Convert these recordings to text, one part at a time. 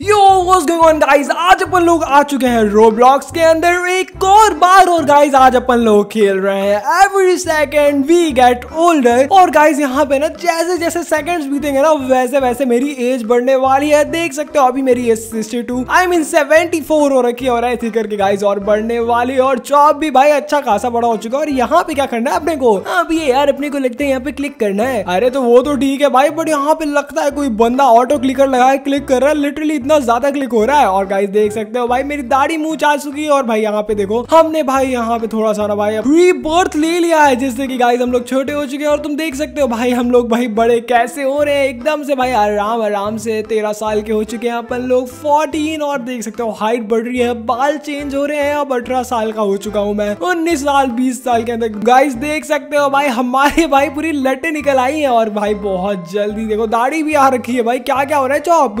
Yo what's going on guys आज अपन लोग आ चुके हैं रोब्लॉक्स के अंदर एक और बार और गाइस आज अपन लोग खेल रहे हैं। Every second we get older और गाइस यहाँ पे ना, जैसे जैसे सेकंड्स बीतेंगे ना, वैसे वैसे मेरी एज बढ़ने वाली है। देख सकते हो, अभी मेरी age sixty two I mean seventy four हो रखी है और ऐसी करके गाइस और बढ़ने वाली और जॉब भी भाई अच्छा खासा बड़ा हो चुका है। और यहाँ पे क्या करना है अपने को? अभी यार अपने को लगता है यहाँ पे क्लिक करना है। अरे तो वो तो ठीक है भाई बट यहाँ पे लगता है कोई बंदा ऑटो क्लिकर लगाए क्लिक कर रहा है। लिटरली इतना ज़्यादा क्लिक हो रहा है। और गाइस देख सकते हो भाई मेरी दाढ़ी मुँह आ चुकी है। और भाई यहाँ पे देखो हमने भाई यहाँ पे थोड़ा सा ना भाई री बर्थ ले लिया है जिससे कि गाइस हम लोग छोटे हो चुके हैं। और तुम देख सकते हो भाई हम लोग भाई बड़े कैसे हो रहे हैं। एकदम से भाई आराम आराम से तेरह साल के हो चुके हैं। अपन लोग फोर्टीन और देख सकते हो हाइट बढ़ रही है बाल चेंज हो रहे हैं। अब अठारह साल का हो चुका हूँ मैं उन्नीस साल बीस साल के अंदर। गाइस देख सकते हो भाई हमारे भाई पूरी लटे निकल आई है। और भाई बहुत जल्दी देखो दाढ़ी भी आ रखी है भाई क्या क्या हो रहा है चौप।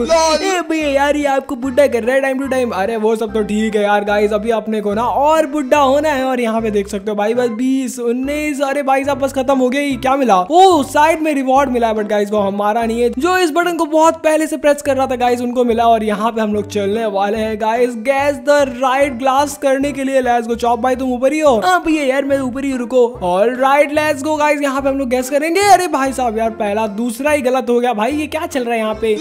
भैया यार ये आपको बुढ़ा कर रहा है टाइम टू टाइम अरे वो सब तो ठीक है यार गाइस अभी अपने को ना और बुढ़ा होना है और यहाँ पे देख सकते हो भाई बस बीस उन्नीस अरे भाई साहब बस खत्म हो गई क्या मिला? ओ साइड में रिवॉर्ड मिला है बट गाइस वो हमारा नहीं है। जो इस बटन को बहुत पहले से प्रेस कर रहा था गाइस उनको मिला और यहाँ पे हम लोग चलने वाले हैं। Guys guess the right glass करने के लिए लेट्स गो चॉप भाई तुम ऊपर ही हो। हाँ भैया यार मैं ऊपर ही रुको। और राइट लेट्स गो गाइज़ यहाँ पे हम लोग गैस करेंगे। अरे भाई साहब यार पहला दूसरा ही गलत हो गया। भाई ये क्या चल रहा है यहाँ पे?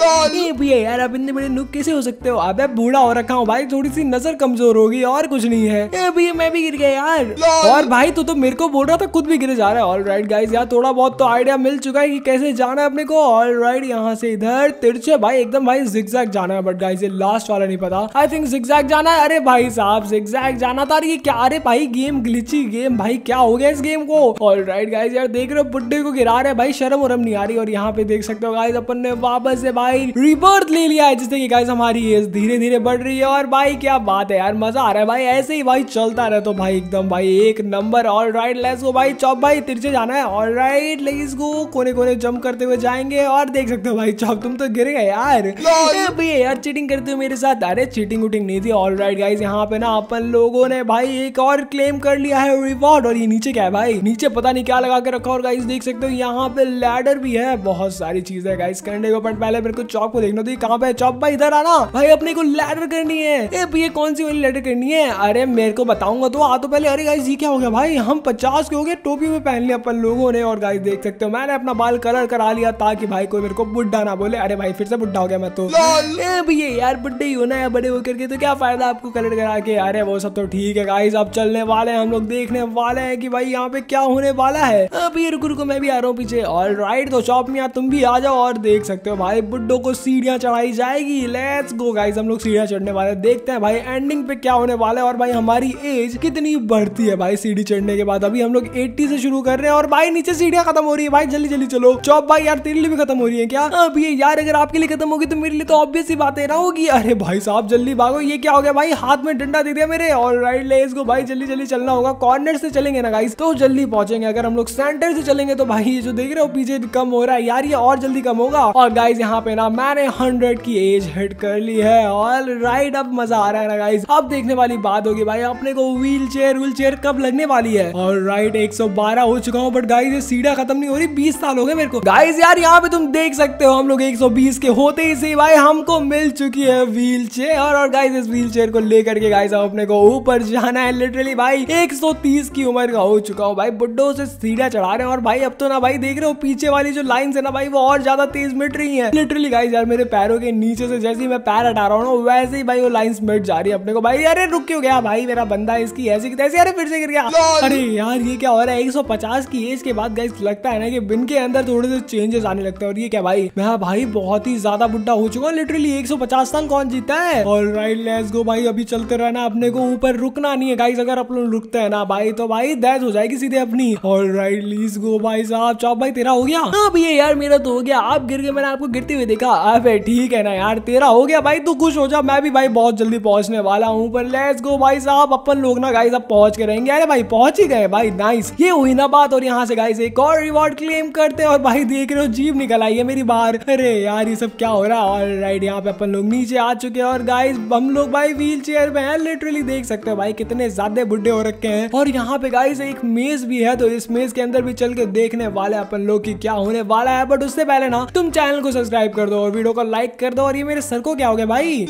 भैया यार आप इतने बड़े नुक कैसे हो सकते हो? अबे बूढ़ा हो रखा हूँ भाई थोड़ी सी नज़र कमज़ोर होगी और कुछ नहीं है। ए भैया मैं भी गिर गया यार। और भाई तू तो मेरे को बोल रहा था खुद भी गिरे जा रहा है। ऑल राइट गाइस यार थोड़ा बहुत तो आइडिया मिल चुका है कि कैसे जाना है अपने को। ऑल राइट यहाँ से इधर तिरछे भाई एकदम भाई जिगजैग जाना है। बट गाइस ये लास्ट वाला नहीं पता। आई थिंक जिगजैग जाना है। अरे भाई साहब जिगजैग जाना था। ये क्या अरे भाई गेम ग्लिची गेम भाई क्या हो गया इस गेम को? ऑल राइट गाइज़ यार देख रहे हो बुड्ढे को गिरा रहे भाई शर्म वरम नहीं आ रही और यहाँ पे देख सकते हो गाइस अपन ने वापस से भाई रिबर्थ ले लिया है। जिससे कि गाइस हमारी एज धीरे धीरे बढ़ रही है और भाई क्या बात है यार मज़ा आ रहा है भाई ऐसे ही भाई चलता रहे तो भाई एकदम भाई एक number all right let's go भाई चौप भाई तिरछे जाना है ऑल राइट लेट्स गो कोने कोने जंप करते हुए जाएँगे और देख सकते हो भाई चौप तुम तो गिर गए यार। भैया यार चीटिंग करते हो मेरे साथ अरे चीटिंग उटिंग नहीं थी ऑल राइट गाइज़ यहाँ पे ना अपन लोगों ने भाई एक और क्लेम कर लिया है रिवॉर्ड और ये नीचे क्या है भाई नीचे पता नहीं क्या लगा के रखा और गाइज़ देख सकते हो यहाँ पे लैडर भी है बहुत सारी चीज़ें गाइस करने को बट पहले मेरे को चौप को देखना तो कहाँ पे चौप भाई इधर आना। भाई अपने को लैडर करनी है। ए भैया कौन सी वाली लैडर करनी है? अरे मेरे को बताऊँगा तो आ तो पहले। अरे गाइस ये क्या हो गया भाई? हम पचास के हो गए टोपी में पहन लिया अपन लोगों ने। और गाइस देख सकते हो मैंने अपना बाल कलर करा लिया ताकि भाई कोई मेरे को बुढ़ा ना बोले। अरे भाई फिर से बुढ़ा हो गया मैं तो। ए भैया यार बुढ़े ही होना है बड़े होकर के। तो क्या फ़ायदा आपको कलर करा के? अरे वो सब तो ठीक है गाइस अब चलने वाले हैं हम लोग देखने वाले हैं कि भाई यहाँ पे क्या होने वाला है। अभी रुको रुको मैं भी आ रहा हूँ पीछे। और राइट तो शॉप में तुम भी आ जाओ और देख सकते हो भाई बुड्ढो को सीढ़ियाँ चढ़ाई जाएगी। लेट्स गो गाइस हम लोग सीढ़ियाँ चढ़ने वाले देखते हैं भाई एंडिंग पे क्या होने वाला है और भाई हमारी एज कितनी बढ़ती है भाई सीढ़ी चढ़ने के बाद। अभी हम लोग 80 से शुरू कर रहे हैं और भाई नीचे सीढ़ियाँ खत्म हो रही है। भाई जल्दी जल्दी चलो। चौप भाई यार, तेरे लिए भी खत्म हो रही है क्या? अब ये यार, अगर आपके लिए खत्म होगी तो मेरे लिए तो ऑब्वियस ही बात ना होगी। अरे भाई साहब, जल्दी भागो। ये क्या हो गया भाई? हाथ में डंडा दे दिया मेरे। और राइट लेट्स गो भाई जल्दी जल्दी चलना होगा। कॉर्नर से चलेंगे ना गाइस तो जल्दी पहुँचेंगे। अगर हम लोग सेंटर से चलेंगे तो भाई ये जो देख रहे हो, पीछे कम हो रहा है। यार, ये और जल्दी कम होगा। और गाइस यहाँ पे ना मैंने हंड्रेड की एज हिट कर ली है। ऑल राइट अब मज़ा आ रहा है ना गाइस अब देखने वाली बात होगी भाई, अपने को व्हील चेयर व्हील चेयर कब लगने वाली है? और राइट 112 हो चुका हूँ बट गाइस ये सीढ़ियाँ खत्म नहीं हो रही 20 साल हो गए मेरे को। गाइस यार, यहाँ पे तुम देख सकते हो, हम लोग 120 के होते ही से भाई, हमको मिल चुकी है व्हील चेयर और गाइस इस व्हील चेयर को लेकर के गाइस अपने को ऊपर जाना है लिटरली भाई 130 की उम्र का हो चुका हूँ भाई, बुड्ढो से सीढ़ियाँ चढ़ा रहे हैं। और भाई, अब तो ना भाई, देख रहे हो, पीछे वाली जो लाइन है ना भाई, वो और ज़्यादा तेज मिट रही है। लिटरली गाइस यार, मेरे पैरों के नीचे से जैसे ही मैं पैर हटा रहा हूँ वैसे ही भाई वो लाइन मिट जा रही है अपने को। भाई अरे रुक क्यों गया? भाई मेरा बंदा इसकी ऐसी की तैसी। अरे फिर से गिर गया। अरे यार ये क्या हो रहा है? 150 की एज के बाद गाइस लगता है ना कि बिन के अंदर थोड़े से चेंजेस आने लगते हैं। और ये क्या भाई? मैं भाई बहुत ही ज़्यादा बुढ़ा हो चुका हूँ। लिटरली 150 साल कौन जीता है? और राइट लेट्स गो भाई। अभी चलते रहना अपने को। ऊपर रुकना नहीं है गाइस अगर अपन लोग रुकते हैं ना भाई तो भाई दैज हो जाएगी सीधे अपनी। और राइट लीज गो भाई साहब। चौप भाई तेरा हो गया? हाँ भैया यार मेरा तो हो गया। आप गिर गए मैंने आपको गिरते हुए देखा। अबे ठीक है ना यार तेरा हो गया भाई, तू खुश हो जा। मैं भी भाई बहुत जल्दी पहुँचने वाला हूँ, पर लेट्स गो भाई साहब। अपन लोग ना गाइस अब पहुँच के रहेंगे। अरे भाई, पहुँच ही गए भाई। नाइस ये हुई ना बात और यहाँ से गाइस एक और रिवॉर्ड क्लेम करते और भाई देख रहे हो, जीप निकल आई है मेरी बाहर। अरे यार, ये सब क्या हो रहा है? और राइट यहाँ पे अपन लोग नीचे आ चुके हैं और गाइस हम लोग भाई व्हील चेयर में है। लिटरली देख सकते हो भाई, कितने ज़्यादा बुढ़े हो रखे हैं। और यहाँ पे गाइस एक मेज भी है तो इस मेज के अंदर भी चल के देखने वाले अपन लोग की क्या होने वाला है। बट उससे पहले ना, तुम चैनल को सब्सक्राइब कर दो और वीडियो को लाइक कर दो और ये मेरे सर को क्या जाओगे भाई?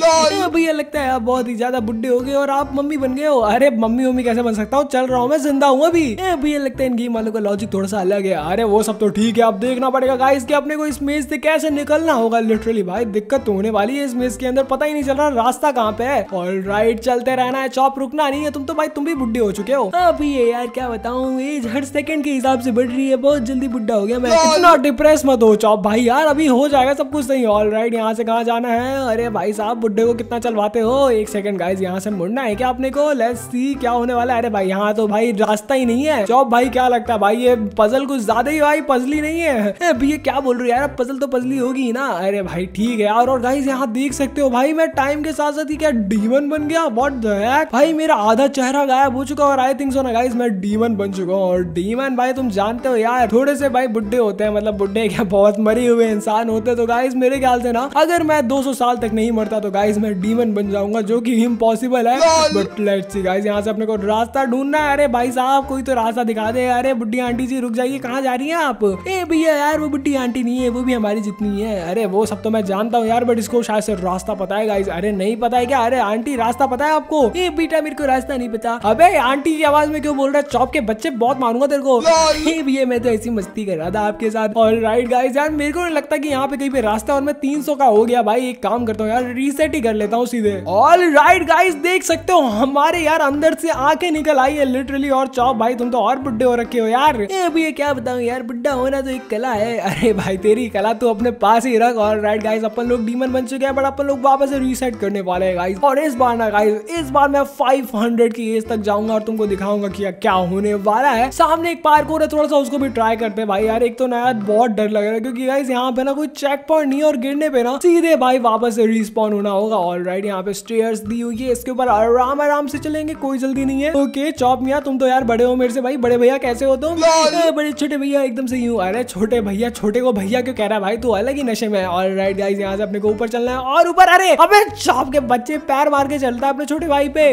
भैया लगता है आप बहुत ही ज़्यादा बुढ़े हो गए और आप मम्मी बन गए हो। अरे मम्मी मम्मी कैसे बन सकता हूँ? चल रहा हूँ मैं ज़िंदा हूँ अभी। भैया लगता है इन गेम वालों का लॉजिक थोड़ा सा अलग है। अरे वो सब तो ठीक है अब देखना पड़ेगा गाइस कि अपने को इस मेज से कैसे निकलना होगा लिटरली भाई। दिक्कत तो होने वाली है इस मेज के अंदर पता ही नहीं चल रहा रास्ता कहाँ पे है। और राइट चलते रहना है चौप रुकना नहीं है। तुम तो भाई तुम भी बुढ़े हो चुके हो। अभी यार क्या बताऊँ एज हर सेकंड के हिसाब से बढ़ रही है बहुत जल्दी बुढ़ा हो गया मैं। इतना डिप्रेस मत हो चौप भाई यार अभी हो जाएगा सब कुछ सही। ऑल राइट यहाँ से कहाँ जाना है? अरे भाई साहब बुढ़े को कितना चलवाते हो? एक सेकंड गाइस यहाँ से मुड़ना है क्या अपने को? लेट्स सी क्या होने वाला है। अरे भाई, यहाँ तो भाई रास्ता ही नहीं है। चौप भाई क्या लगता है भाई? ये पजल कुछ ज़्यादा ही भाई पजली नहीं है। भैया क्या बोल रही है यार? पजल तो पजली होगी ना। अरे भाई, ठीक है यार। और गाइस यहाँ देख सकते हो भाई, मैं टाइम के साथ साथ ही क्या डीमन बन गया? व्हाट द भाई, मेरा आधा चेहरा गायब हो चुका और आई थिंक सो ना गाइस मैं डीमन बन चुका हूँ। और डीमन भाई, तुम जानते हो यार, थोड़े से भाई बुढ़े होते हैं। मतलब बुढ़े क्या बहुत मरे हुए इंसान होते तो गाइस मेरे ख्याल से ना, अगर मैं 200 साल तक नहीं मरता तो गाइज़ मैं डीमन बन जाऊँगा जो कि इम्पॉसिबल है। बट लेट्स सी गाइस यहाँ से अपने को रास्ता ढूंढना है। अरे भाई साहब कोई तो रास्ता दिखा दे। अरे बुढ़ी आंटी जी रुक जाइए कहाँ जा रही है आप? ए भैया यार वो बुढ़ी आंटी नहीं है वो भी हमारी जितनी है। अरे वो सब तो मैं जानता हूँ यार बट इसको शायद से रास्ता पता है गाइस अरे नहीं पता है क्या? अरे आंटी रास्ता पता है आपको? ए बेटा मेरे को रास्ता नहीं पता। अबे आंटी की आवाज़ में क्यों बोल रहा है? चौप के बच्चे बहुत मारूँगा तेरे को। भैया मैं तो ऐसी मस्ती कर रहा था आपके साथ। और राइट गाइस यार मेरे को नहीं लगता कि यहाँ पे कहीं पे रास्ता और मैं 300 का हो गया। भाई एक काम करता हूँ यार रीसेट ही कर लेता हूँ सीधे। ऑल राइट गाइस देख सकते हो, हमारे यार अंदर से आँखें निकल आई है लिटरली और चौप भाई, तुम तो और बुढ़े हो रखे हो यार। ए भैया क्या बताऊँ यार बुढ़ा होना तो एक कला है। अरे भाई, तेरी कला तो अपने पास ही रख। और राइट गाइस अपन लोग डीमन बन चुके हैं बट अपन लोग वापस से रीसेट करने वाले हैं गाइस और इस बार ना गाइस इस बार मैं 500 की एज तक जाऊँगा और तुमको दिखाऊँगा कि क्या होने वाला है। सामने एक पार्क हो रहा है थोड़ा सा उसको भी ट्राई करते हैं भाई। यार, एक तो ना यार, बहुत डर लग रहा है, क्योंकि गाइस यहाँ पे ना कोई चेक पॉइंट नहीं और गिरने पे ना, सीधे भाई वापस से रिस्पॉन होना होगा। ऑल राइट यहाँ पे स्टेयर्स दी हुई है। इसके ऊपर आराम आराम से चलेंगे कोई जल्दी नहीं है। ओके चौप मिया तुम तो यार बड़े हो मेरे से भाई। बड़े भैया कैसे हो तुम? बड़े छोटे भैया एकदम से यूँ अरे छोटे भैया छोटे को भैया क्यों कह रहा है भाई? तू अलग ही नशे में ऑल राइट गाइस यहाँ से अपने को ऊपर चलना है। और ऊपर अरे अबे चौप के बच्चे पैर मार के चलता है अपने छोटे भाई पे।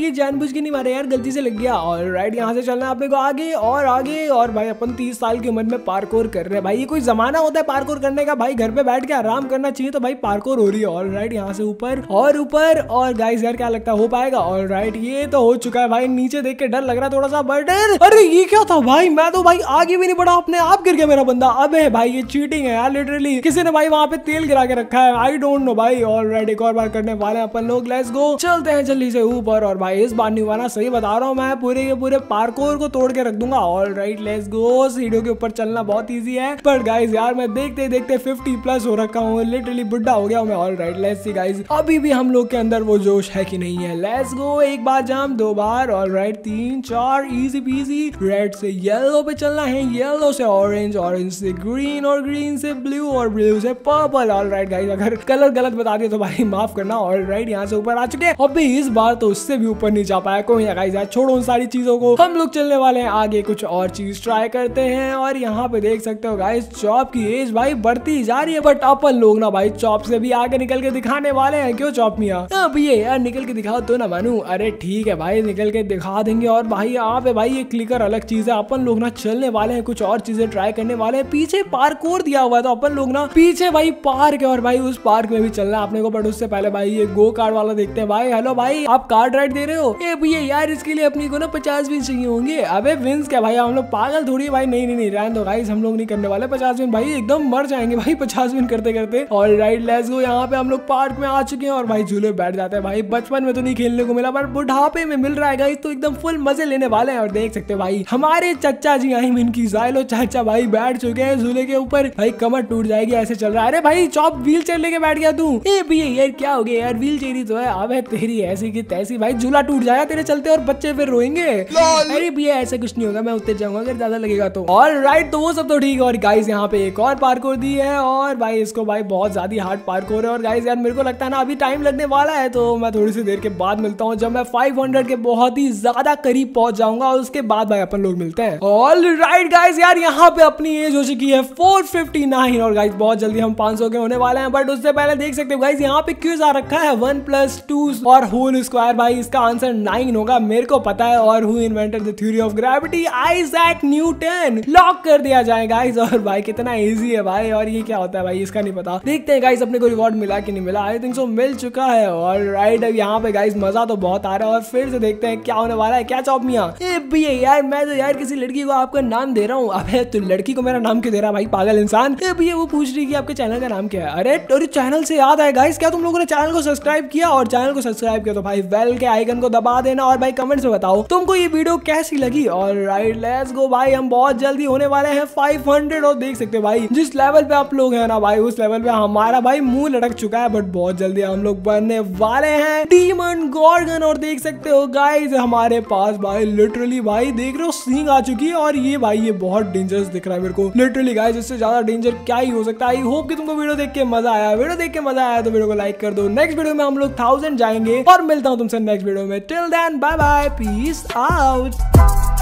ये जानबूझ के नहीं मारे यार गलती से लग गया। और राइट यहाँ से चलना है अपने को आगे और आगे। और भाई अपन तीस साल की उम्र में पार्कोर कर रहे हैं। भाई ये कोई जमाना होता है पार्कोर करने का। भाई घर पे बैठ के आराम करना चाहिए तो भाई पार्कोर हो रही है ऑल राइट यहाँ से ऊपर और ऊपर। और गाइस यार, क्या लगता है, हो पाएगा? ऑल राइट ये तो हो चुका है भाई। नीचे देख के डर लग रहा है थोड़ा सा बट अरे, ये क्या था भाई? मैं तो भाई आगे भी नहीं बढ़ा, अपने आप गिर गया मेरा बंदा। अब भाई, ये चीटिंग है यार लिटरली किसी ने भाई वहाँ पे तेल गिरा के रखा है। आई डोंट नो भाई। ऑल राइट एक और बार करने वाले अपन लोग। लेट्स गो चलते हैं जल्दी से ऊपर। और भाई, इस बार नहीं ना सही बता रहा हूँ मैं। पूरे के पूरे पार्कोर को तोड़ के रख दूँगा। ऑल राइट लेट्स गो सीढ़ियों के ऊपर चलना बहुत ईजी है। पर गाइज़ यार, मैं देखते देखते फिफ्टी प्लस हो रखा हूँ। लिटरली बुढ़ा हो गया मैं। All right let's see guys अभी भी हम लोग के अंदर वो जोश है कि नहीं है। लेट्स गो एक बार जाम दो बार। ऑल राइट तीन, चार इजी पीजी रेड से येलो पे चलना है। येलो से ऑरेंज ऑरेंज से ग्रीन और ग्रीन से ब्लू और ब्लू से पर्पल ऑल राइट गाइज़ अगर कलर गलत बता दिया तो भाई माफ़ करना। ऑल राइट यहाँ से ऊपर आ चुके हैं। अभी इस बार तो उससे भी ऊपर नहीं जा पाया। कोई गाइज़ यार, छोड़ो उन सारी चीज़ों को। हम लोग चलने वाले हैं। आगे कुछ और चीज़ ट्राई करते हैं। और यहाँ पे देख सकते हो गाइज़ चॉप की एज भाई बढ़ती जा रही है। बट अपन लोग ना भाई चॉप से भी आगे निकल के दिखाने वाले हैं। क्यों चॉप मिया? अब ये यार निकल के दिखाओ तो ना मानू। अरे ठीक है भाई, निकल के दिखा देंगे। और भाई, आप है भाई, ये क्लिकर अलग चीज़ है। अपन लोग ना चलने वाले हैं, कुछ और चीज़ें ट्राई करने वाले हैं। पीछे पार्कोर दिया हुआ है तो अपन लोग ना पीछे भाई पार्क है। और भाई, उस पार्क में भी चलना है अपने को। बट उससे पहले भाई, ये गो कार्ड वाला देखते हैं। भाई हेलो भाई, आप कार्ड राइड दे रहे हो? ए भैया यार, इसके लिए अपनी को ना पचास विन चाहिए होंगे। अबे विंस क्या भाई, हम लोग पागल थोड़ी भाई। नहीं नहीं नहीं, रहने दो गाइस हम लोग नहीं करने वाले पचास विन भाई, एकदम मर जाएँगे भाई, पचास विन करते करते और राइट लेट्स गो यहाँ पे हम लोग पार्क में आ चुके हैं और भाई झूले बैठ जाते हैं। भाई बचपन में तो नहीं खेलने को मिला पर बुढ़ापे में मिल रहा है गाइस तो एकदम फुल मज़े लेने वाले हैं। और देख सकते हैं भाई हमारे चचा जी आई मीन की जायलो चाचा भाई बैठ चुके हैं झूले के ऊपर। भाई कमर टूट जाएगी ऐसे चल रहा है। अरे भाई चौप व्हील चेयर लेके बैठ गया तू। ए भैया यार क्या हो गया यार? व्हील चेयर ही तो है। अब तेरी ऐसी की तैसी। भाई झूला टूट जाएगा तेरे चलते और बच्चे फिर रोएँगे। अरे भैया ऐसा कुछ नहीं होगा मैं उतर जाऊँगा अगर ज़्यादा लगेगा तो। और राइट तो वो सब तो ठीक है। और गाइस यहाँ पे एक और पार्कोर दी है। और भाई इसको भाई बहुत ज़्यादा हार्ड पार्कोर है और गाइस यार, मेरे को लगता है ना, अभी टाइम लगने वाला है तो मैं थोड़ी सी देर के बाद मिलता हूँ। जब मैं 500 के बहुत ही ज़्यादा करीब पहुँच जाऊँगा, और उसके बाद भाई अपन लोग मिलते हैं। ऑल राइट गाइस यार, यहाँ पे अपनी एज हो चुकी है 459 और गाइस बहुत जल्दी हम 500 के होने वाले हैं बट उससे पहले देख सकते हो गाइस यहाँ पे क्यूज आ रखा है वन प्लस टू और होल स्क्वायर भाई, इसका आंसर नाइन होगा, मेरे को पता है, और who invented the theory of gravity Isaac Newton lock कर दिया जाए गाइस और भाई, कितना इजी है भाई, और ये क्या होता है भाई, इसका नहीं पता। देखते हैं गाइज़ अपने को रिवॉर्ड मिला कि नहीं मिला? आई थिंक सो मिल चुका है। और राइट अब यहाँ पे गाइस मज़ा तो बहुत आ रहा है और फिर से देखते हैं क्या होने वाला है। क्या चौप मिया? यार, मैं तो यार किसी लड़की को आपका नाम दे रहा हूँ। अबे तो लड़की को मेरा नाम क्यों दे रहा भाई, पागल इंसान? भैया वो पूछ रही कि आपके चैनल का नाम क्या है। अरे, और चैनल से याद है गाइस क्या तुम लोगों ने चैनल को सब्सक्राइब किया? और चैनल को सब्सक्राइब किया तो भाई वेल के आइकन को दबा देना और भाई कमेंट में बताओ, तुमको ये वीडियो कैसी लगी? और राइट लेट्स गो भाई, हम बहुत जल्दी होने वाले हैं 500 और देख सकते हो भाई, जिस लेवल पे आप लोग हैं ना भाई, उस लेवल पे हमारा भाई मुँह लटक चुका है बट बहुत जल्दी हम लोग बनने वाले हैं डीमन गॉर्गन और देख सकते हो गाइस हमारे पास भाई लिटरली भाई, देख रहे हो सिंग आ चुकी है और ये भाई, ये बहुत डेंजरस दिख रहा है मेरे को। लिटरली गाइस इससे ज़्यादा डेंजर क्या ही हो सकता है? आई होप कि तुमको वीडियो देख के मज़ा आया। वीडियो देख के मज़ा आया तो वीडियो को लाइक कर दो। नेक्स्ट वीडियो में हम लोग थाउज़ेंड जाएँगे और मिलता हूँ तुमसे नेक्स्ट वीडियो में। Till then bye bye peace out